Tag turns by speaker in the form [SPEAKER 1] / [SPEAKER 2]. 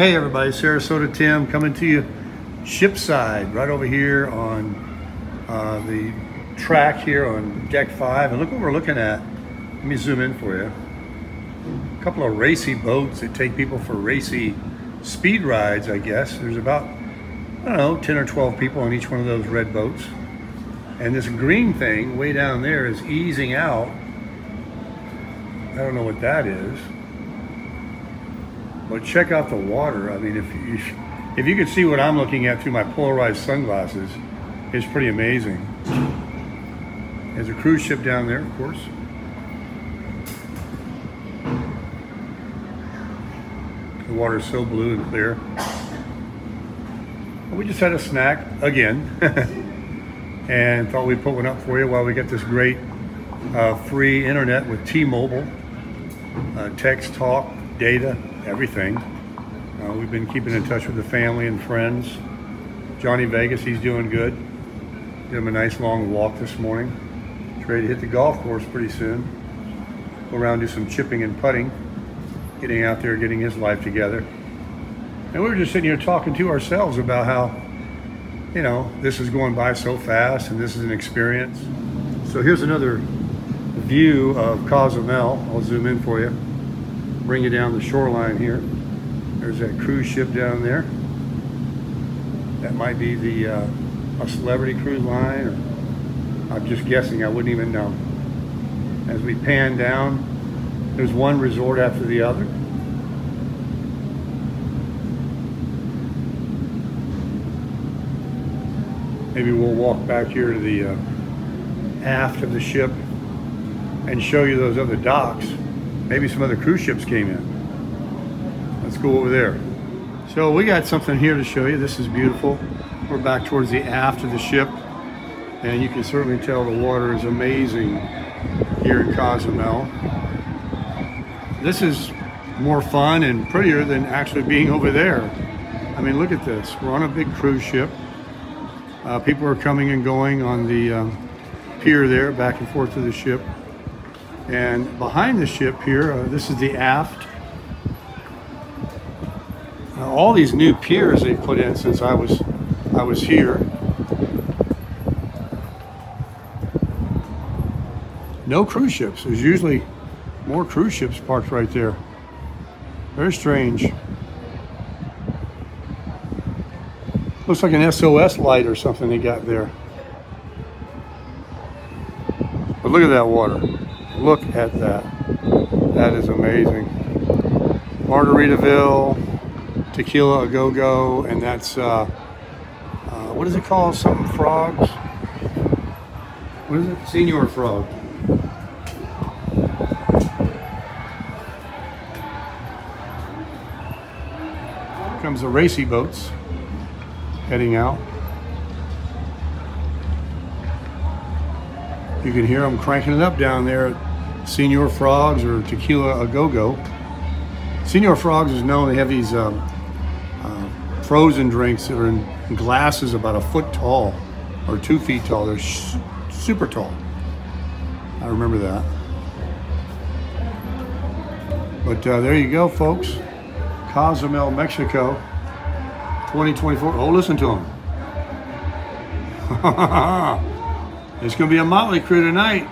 [SPEAKER 1] Hey everybody, Sarasota Tim coming to you shipside right over here on uh, the track here on deck five. And look what we're looking at. Let me zoom in for you. A couple of racy boats that take people for racy speed rides, I guess. There's about, I don't know, 10 or 12 people on each one of those red boats. And this green thing way down there is easing out. I don't know what that is. But check out the water. I mean, if you, if you could see what I'm looking at through my polarized sunglasses, it's pretty amazing. There's a cruise ship down there, of course. The water is so blue and clear. We just had a snack again and thought we'd put one up for you while we get this great uh, free internet with T-Mobile. Uh, text, talk, data, everything. Uh, we've been keeping in touch with the family and friends. Johnny Vegas, he's doing good. Did him a nice long walk this morning. He's ready to hit the golf course pretty soon. Go around do some chipping and putting. Getting out there, getting his life together. And we were just sitting here talking to ourselves about how, you know, this is going by so fast and this is an experience. So here's another view of Cozumel. I'll zoom in for you bring you down the shoreline here. There's that cruise ship down there. That might be the uh, a celebrity cruise line, or I'm just guessing. I wouldn't even know. As we pan down, there's one resort after the other. Maybe we'll walk back here to the uh, aft of the ship and show you those other docks. Maybe some other cruise ships came in. Let's go over there. So we got something here to show you. This is beautiful. We're back towards the aft of the ship. And you can certainly tell the water is amazing here in Cozumel. This is more fun and prettier than actually being over there. I mean, look at this. We're on a big cruise ship. Uh, people are coming and going on the uh, pier there, back and forth to the ship. And behind the ship here, uh, this is the aft. Uh, all these new piers they put in since I was I was here. No cruise ships. There's usually more cruise ships parked right there. Very strange. Looks like an SOS light or something they got there. But look at that water. Look at that. That is amazing. Margaritaville, Tequila A Go Go, and that's, uh, uh, what is it called? Something frogs? What is it? Senor Frog. comes the racy boats heading out. You can hear them cranking it up down there Senor Frogs or Tequila A Go Go. Senor Frogs is known, they have these um, uh, frozen drinks that are in glasses about a foot tall or two feet tall. They're super tall. I remember that. But uh, there you go, folks. Cozumel, Mexico, 2024. Oh, listen to them. it's going to be a motley crew tonight.